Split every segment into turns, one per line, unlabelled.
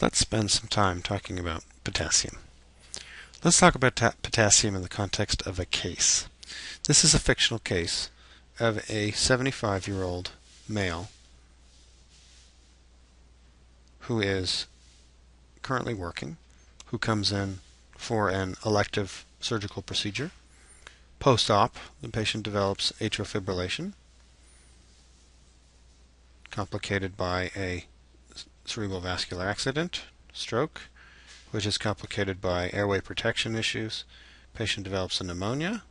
let's spend some time talking about potassium. Let's talk about potassium in the context of a case. This is a fictional case of a 75 year old male who is currently working, who comes in for an elective surgical procedure. Post op, the patient develops atrial fibrillation, complicated by a cerebral vascular accident, stroke, which is complicated by airway protection issues. Patient develops a pneumonia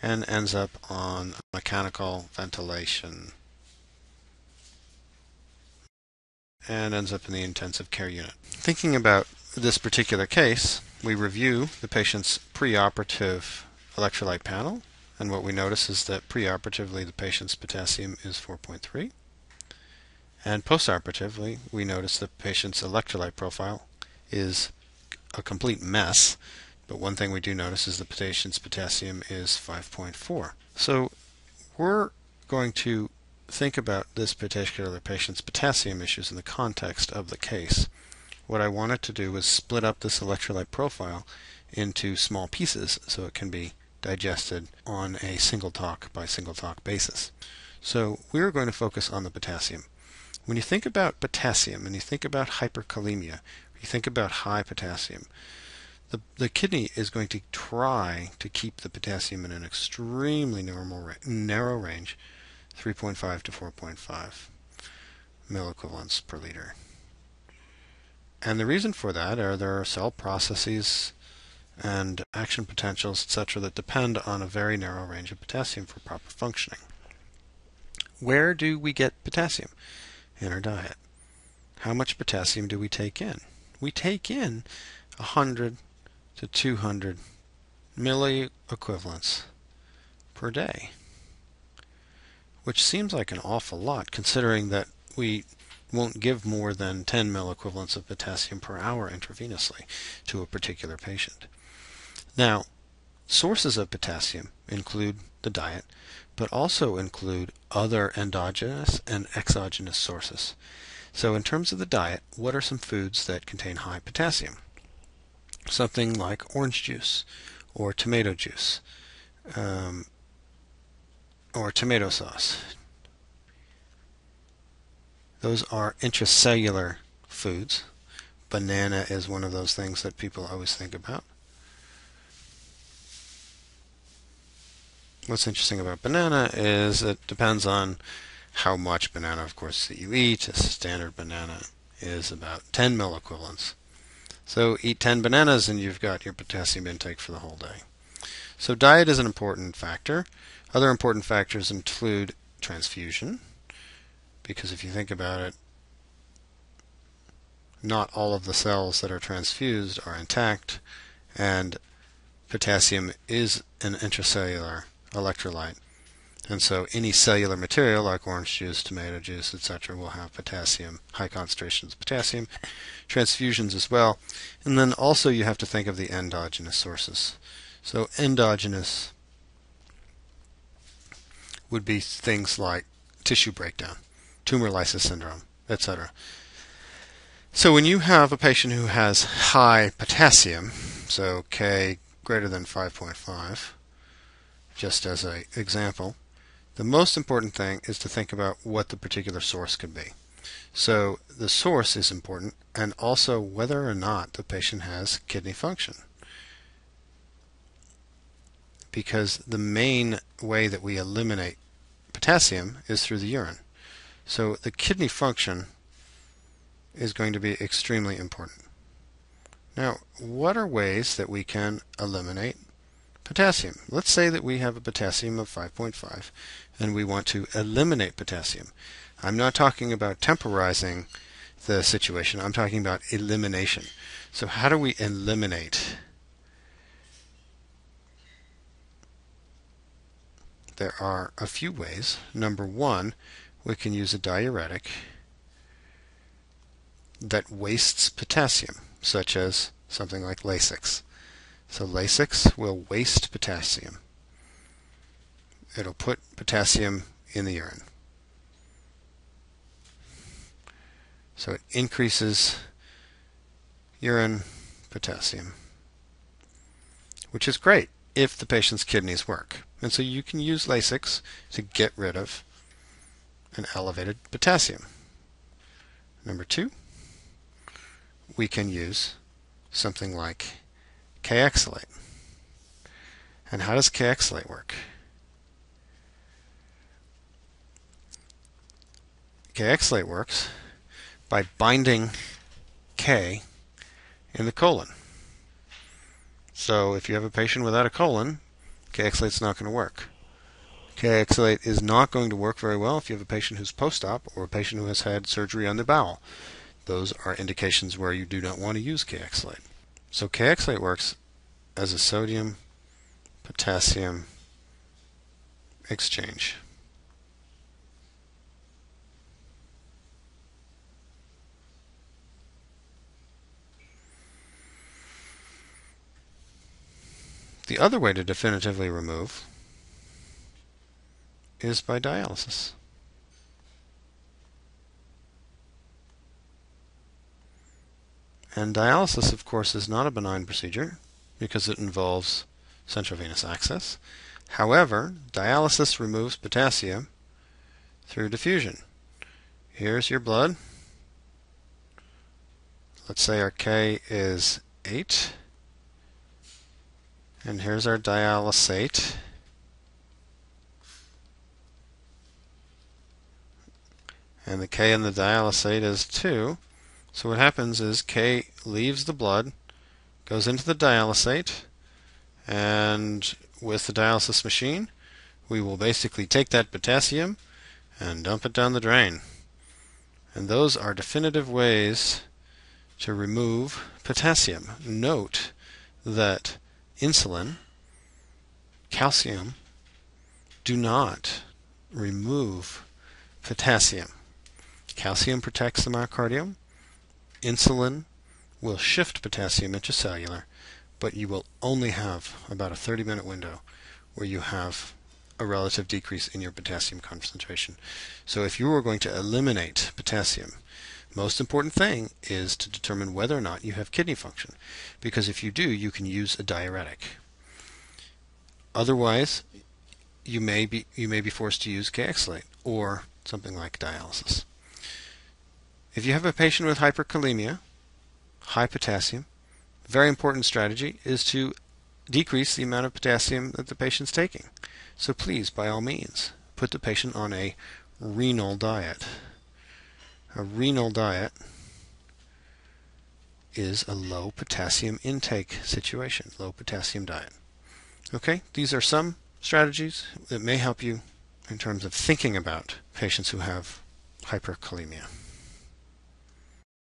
and ends up on mechanical ventilation and ends up in the intensive care unit. Thinking about this particular case, we review the patient's preoperative electrolyte panel, and what we notice is that preoperatively the patient's potassium is 4.3. And postoperatively, we notice the patient's electrolyte profile is a complete mess. But one thing we do notice is the patient's potassium is 5.4. So we're going to think about this particular patient's potassium issues in the context of the case. What I wanted to do was split up this electrolyte profile into small pieces so it can be digested on a single talk by single talk basis. So we're going to focus on the potassium. When you think about potassium and you think about hyperkalemia, you think about high potassium, the, the kidney is going to try to keep the potassium in an extremely normal, narrow range, 3.5 to 4.5 milliequivalents per liter. And the reason for that are there are cell processes and action potentials, etc., that depend on a very narrow range of potassium for proper functioning. Where do we get potassium? In our diet. How much potassium do we take in? We take in 100 to 200 milliequivalents per day, which seems like an awful lot considering that we won't give more than 10 milliequivalents of potassium per hour intravenously to a particular patient. Now, sources of potassium include the diet, but also include other endogenous and exogenous sources. So in terms of the diet, what are some foods that contain high potassium? Something like orange juice or tomato juice um, or tomato sauce. Those are intracellular foods. Banana is one of those things that people always think about. What's interesting about banana is it depends on how much banana, of course, that you eat. A standard banana is about 10 milliequivalents. So eat 10 bananas and you've got your potassium intake for the whole day. So diet is an important factor. Other important factors include transfusion, because if you think about it, not all of the cells that are transfused are intact, and potassium is an intracellular electrolyte. And so any cellular material like orange juice, tomato juice, etc. will have potassium, high concentrations of potassium, transfusions as well. And then also you have to think of the endogenous sources. So endogenous would be things like tissue breakdown, tumor lysis syndrome, etc. So when you have a patient who has high potassium, so K greater than 5.5, just as an example, the most important thing is to think about what the particular source could be. So the source is important and also whether or not the patient has kidney function. Because the main way that we eliminate potassium is through the urine. So the kidney function is going to be extremely important. Now, what are ways that we can eliminate Potassium. Let's say that we have a potassium of 5.5 and we want to eliminate potassium. I'm not talking about temporizing the situation. I'm talking about elimination. So how do we eliminate? There are a few ways. Number one, we can use a diuretic that wastes potassium, such as something like Lasix. So Lasix will waste potassium. It'll put potassium in the urine. So it increases urine potassium, which is great if the patient's kidneys work. And so you can use Lasix to get rid of an elevated potassium. Number two, we can use something like Kayexalate. And how does Kayexalate work? Kayexalate works by binding K in the colon. So if you have a patient without a colon, Kayexalate's not going to work. Kayexalate is not going to work very well if you have a patient who's post-op or a patient who has had surgery on the bowel. Those are indications where you do not want to use Kayexalate. So Kayexalate works as a sodium potassium exchange. The other way to definitively remove is by dialysis. And dialysis, of course, is not a benign procedure because it involves central venous access. However, dialysis removes potassium through diffusion. Here's your blood. Let's say our K is 8. And here's our dialysate. And the K in the dialysate is 2. So what happens is K leaves the blood, goes into the dialysate, and with the dialysis machine, we will basically take that potassium and dump it down the drain. And those are definitive ways to remove potassium. Note that insulin, calcium, do not remove potassium. Calcium protects the myocardium. Insulin will shift potassium intracellular, but you will only have about a 30 minute window where you have a relative decrease in your potassium concentration. So if you are going to eliminate potassium, most important thing is to determine whether or not you have kidney function. Because if you do, you can use a diuretic. Otherwise, you may be you may be forced to use Kayexalate or something like dialysis. If you have a patient with hyperkalemia, high potassium, very important strategy is to decrease the amount of potassium that the patient's taking. So please, by all means, put the patient on a renal diet a renal diet is a low potassium intake situation, low potassium diet. Okay, these are some strategies that may help you in terms of thinking about patients who have hyperkalemia.